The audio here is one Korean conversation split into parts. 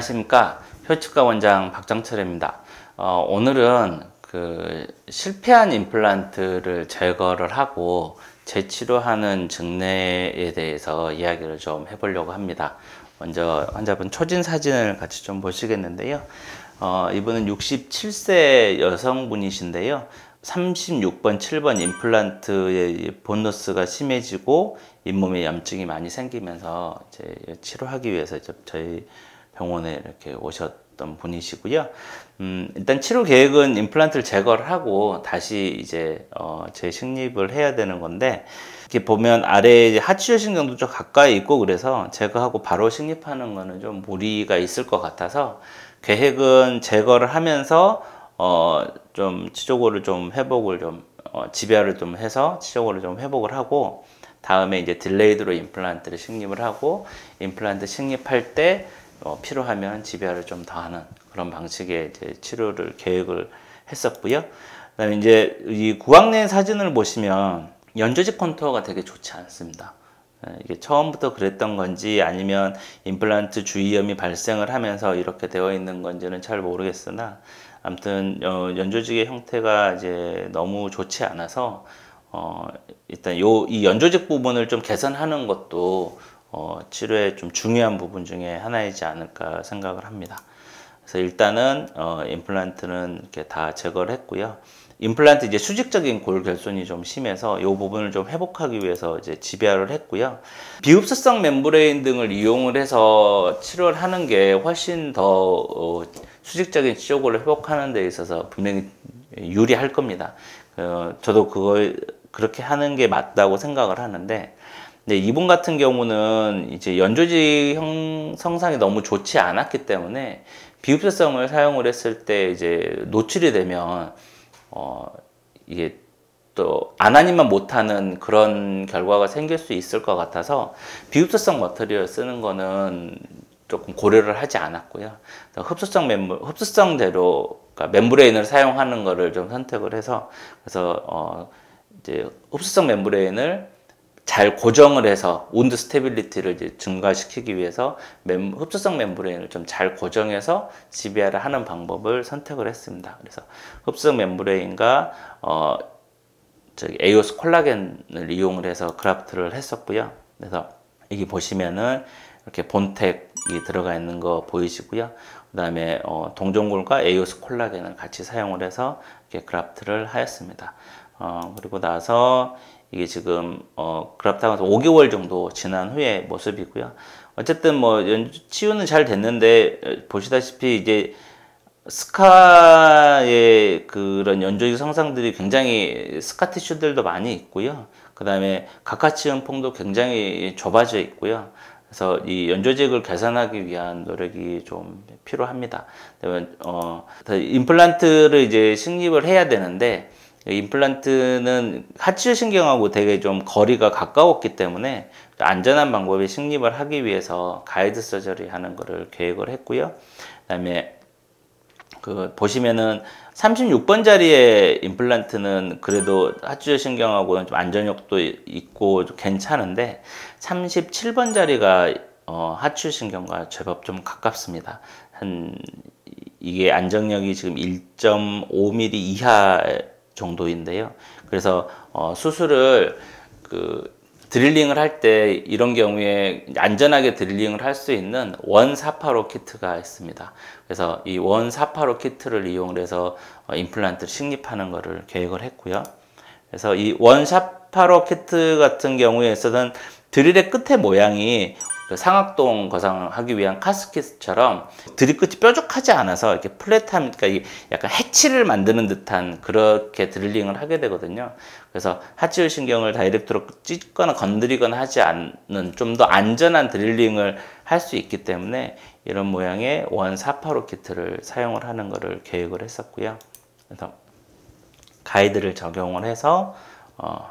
안녕하십니까 혈치과 원장 박정철입니다. 어, 오늘은 그 실패한 임플란트를 제거를 하고 재치료하는 증례에 대해서 이야기를 좀 해보려고 합니다. 먼저 환자분 초진 사진을 같이 좀 보시겠는데요. 어, 이분은 67세 여성분이신데요. 36번, 7번 임플란트의 보너스가 심해지고 잇몸에 염증이 많이 생기면서 이제 치료하기 위해서 저희 병원에 이렇게 오셨던 분이시고요. 음, 일단 치료 계획은 임플란트를 제거를 하고 다시 이제 어, 재식립을 해야 되는 건데 이렇게 보면 아래 하치료 신경도 좀 가까이 있고 그래서 제거하고 바로 식립하는 거는 좀 무리가 있을 것 같아서 계획은 제거를 하면서 어, 좀 치조고를 좀 회복을 좀 어, GBR을 좀 해서 치조고를 좀 회복을 하고 다음에 이제 delayed로 임플란트를 식립을 하고 임플란트 식립할 때 어, 필요하면 GBR을 좀 더하는 그런 방식의 이제 치료를 계획을 했었고요. 그다음에 이제 이 구강내 사진을 보시면 연조직 contour가 되게 좋지 않습니다. 예, 이게 처음부터 그랬던 건지 아니면 임플란트 주위염이 발생을 하면서 이렇게 되어 있는 건지는 잘 모르겠으나 아무튼 어, 연조직의 형태가 이제 너무 좋지 않아서 어, 일단 요 이 연조직 부분을 좀 개선하는 것도 어, 치료의 좀 중요한 부분 중에 하나이지 않을까 생각을 합니다. 그래서 일단은 어, 임플란트는 이렇게 다 제거를 했고요. 임플란트 이제 수직적인 골 결손이 좀 심해서 이 부분을 좀 회복하기 위해서 이제 지배를 했고요. 비흡수성 멤브레인 등을 이용을 해서 치료를 하는 게 훨씬 더 어, 수직적인 치료골을 회복하는 데 있어서 분명히 유리할 겁니다. 어, 저도 그걸 그렇게 하는 게 맞다고 생각을 하는데 근데 이분 같은 경우는 이제 연조직 형 성상이 너무 좋지 않았기 때문에 비흡수성을 사용을 했을 때 이제 노출이 되면 어 이게 또 안하니만 못하는 그런 결과가 생길 수 있을 것 같아서 비흡수성 머터리얼 쓰는 거는 조금 고려를 하지 않았고요. 흡수성 mem 흡수성대로 그러니까 membrane을 사용하는 거를 좀 선택을 해서 그래서 어 이제 흡수성 membrane을 잘 고정을 해서 wound stability를 이제 증가시키기 위해서 mem, 흡수성 membrane을 좀 잘 고정해서 GBR을 하는 방법을 선택을 했습니다. 그래서 흡수성 membrane과 어, 저기 A-Oss 콜라겐을 이용을 해서 graft를 했었고요. 그래서 여기 보시면은 이렇게 본텍이 들어가 있는 거 보이시고요. 그 다음에 어, 동종골과 에이오스 콜라겐을 같이 사용을 해서 이렇게 그라프트를 하였습니다. 어, 그리고 나서 이게 지금 어, 그라프트하면서 5개월 정도 지난 후의 모습이고요. 어쨌든 뭐 치유는 잘 됐는데 어, 보시다시피 이제 스카의 그런 연조직 성상들이 굉장히 스카 티슈들도 많이 있고요. 그 다음에 각하치음폭도 굉장히 좁아져 있고요. 그래서 이 연조직을 개선하기 위한 노력이 좀 필요합니다. 어, 임플란트를 이제 식립을 해야 되는데 임플란트는 하치유 신경하고 되게 좀 거리가 가까웠기 때문에 안전한 방법의 식립을 하기 위해서 가이드 서저리 하는 거를 계획을 했고요. 그다음에 그 보시면은 36번 자리의 임플란트는 그래도 하치유 신경하고는 좀 안전력도 있고 좀 괜찮은데 37번 자리가 어, 하치유 신경과 제법 좀 가깝습니다. 한 이게 안정력이 지금 1.5mm 이하 정도인데요. 그래서 어, 수술을 그 드릴링을 할 때 이런 경우에 안전하게 드릴링을 할 수 있는 원사파로 키트가 있습니다. 그래서 이 원사팔오 키트를 이용 해서 어, 임플란트를 식립하는 것을 계획을 했고요. 그래서 이 원사팔오 키트 같은 경우에서는 드릴의 끝의 모양이 그 상악동 거상하기 위한 CAS-KIT처럼 드릴 끝이 뾰족하지 않아서 이렇게 flat함, 그러니까 약간 해치를 만드는 듯한 그렇게 drilling을 하게 되거든요. 그래서 하치조 신경을 direct로 찢거나 건드리거나 하지 않는 좀 더 안전한 drilling을 할 수 있기 때문에 이런 모양의 원 사파로 키트를 사용을 하는 것을 계획을 했었고요. 그래서 가이드를 적용을 해서 어,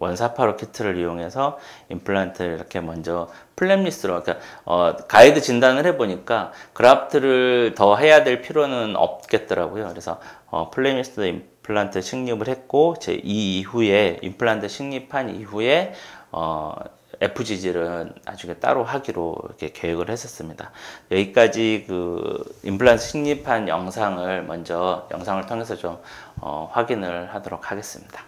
원사파 로키트를 이용해서 임플란트를 이렇게 먼저 flapless로 그러니까 어, 가이드 진단을 해보니까 graft를 더 해야 될 필요는 없겠더라고요. 그래서 어, flapless 임플란트 식립을 했고 제 2 이후에 임플란트 식립한 이후에 어, FG질은 나중에 따로 하기로 이렇게 계획을 했었습니다. 여기까지 그 임플란트 식립한 영상을 먼저 영상을 통해서 좀 어, 확인을 하도록 하겠습니다.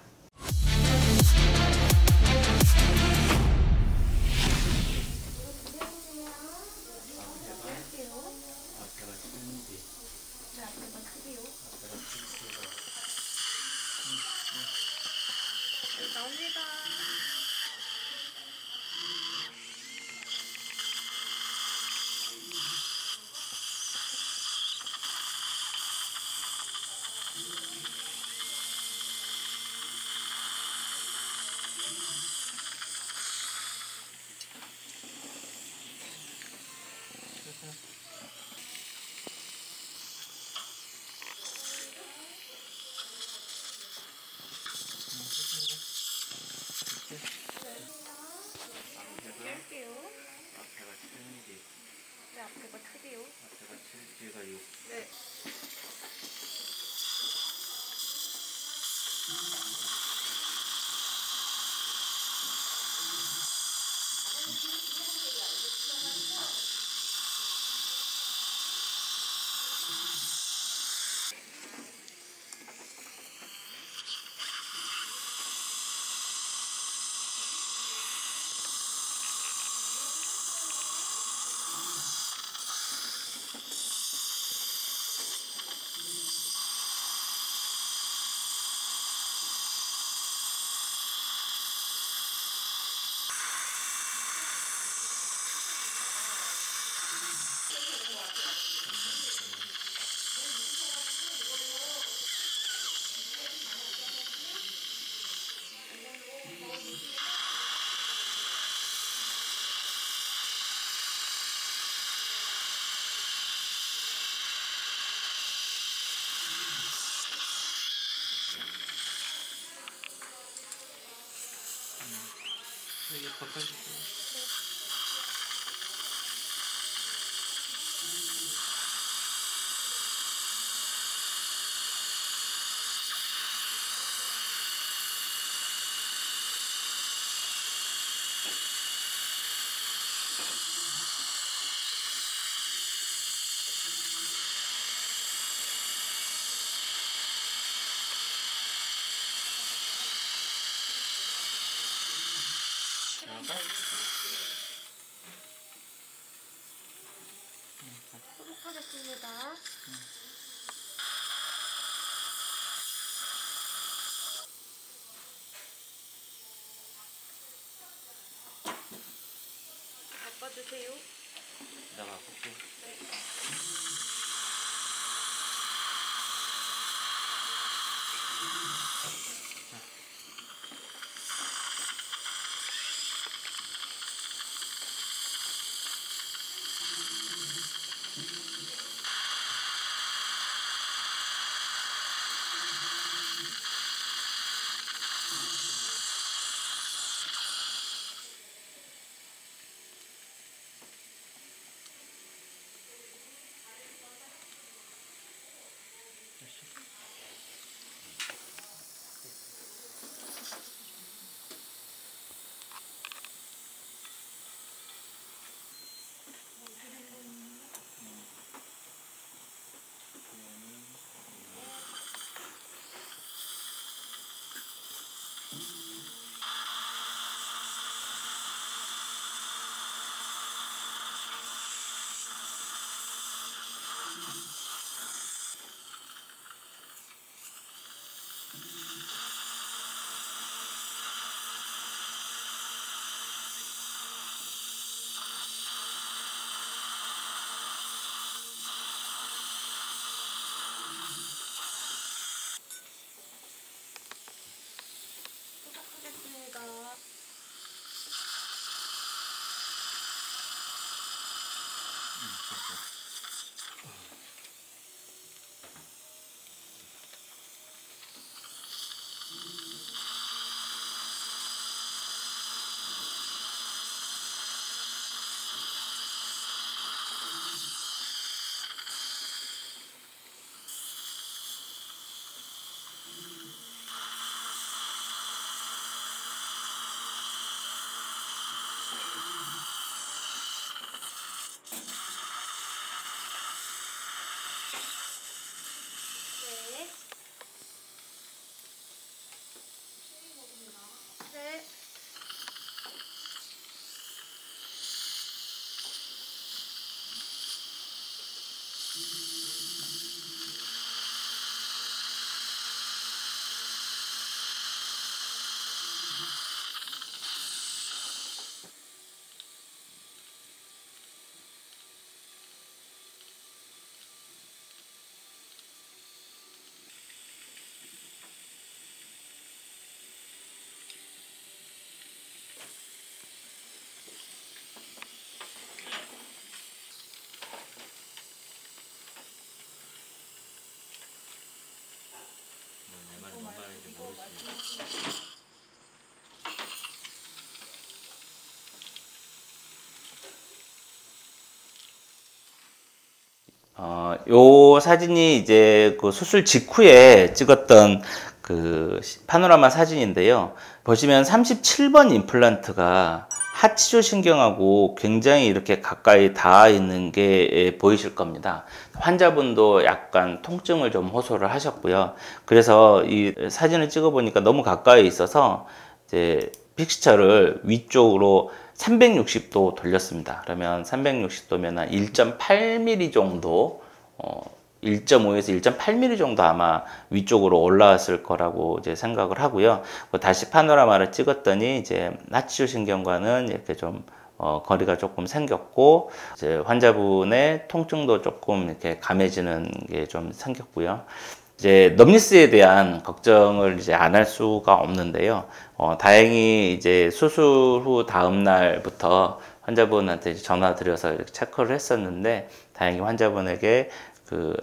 Пока. 하겠습니다. 바꿔주세요. 나가 볼게. Mm, 요 사진이 이제 그 수술 직후에 찍었던 그 시- 파노라마 사진인데요. 보시면 37번 임플란트가 하치조 신경하고 굉장히 이렇게 가까이 닿아 있는 게 예, 보이실 겁니다. 환자분도 약간 통증을 좀 호소를 하셨고요. 그래서 이 사진을 찍어 보니까 너무 가까이 있어서 이제 픽스처를 위쪽으로 360도 돌렸습니다. 그러면 360도면 한 1.8mm 정도, 어, 1.5에서 1.8mm 정도 아마 위쪽으로 올라왔을 거라고 이제 생각을 하고요. 뭐 다시 파노라마를 찍었더니 이제 나치조 신경과는 이렇게 좀 어, 거리가 조금 생겼고 이제 환자분의 통증도 조금 이렇게 감해지는 게 좀 생겼고요. 이제 넘니스에 대한 걱정을 이제 안 할 수가 없는데요. 어, 다행히 이제 수술 후 다음 날부터 환자분한테 전화 드려서 이렇게 체크를 했었는데 다행히 환자분에게 그,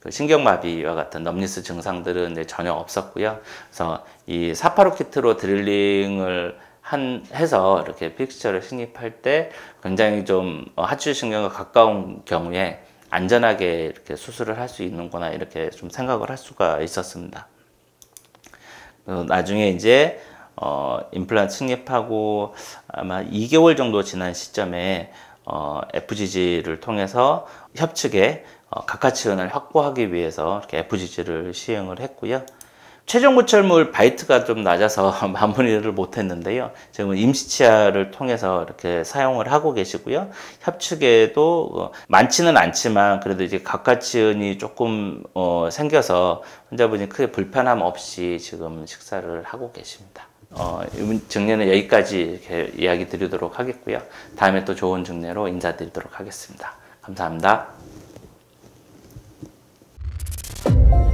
그 신경마비와 같은 넘니스 증상들은 이제 전혀 없었고요. 그래서 이 사파로 키트로 드릴링을 한 해서 이렇게 픽스처를 식립할 때 굉장히 좀 어, 하추 신경과 가까운 경우에 안전하게 이렇게 수술을 할 수 있는구나 이렇게 좀 생각을 할 수가 있었습니다. 어, 나중에 이제 어, 임플란트 식립하고 아마 2개월 정도 지난 시점에 어, FGG를 통해서 협측에 어, 각하치은을 확보하기 위해서 이렇게 FGG를 시행을 했고요. 최종 구철물 바이트가 좀 낮아서 마무리를 못했는데요. 지금은 임시치아를 통해서 이렇게 사용을 하고 계시고요. 협축에도 어, 많지는 않지만 그래도 이제 각하치은이 조금 어, 생겨서 환자분이 크게 불편함 없이 지금 식사를 하고 계십니다. 어, 이번 증례는 여기까지 이렇게 이야기 드리도록 하겠고요. 다음에 또 좋은 증례로 인사드리도록 하겠습니다. 감사합니다. you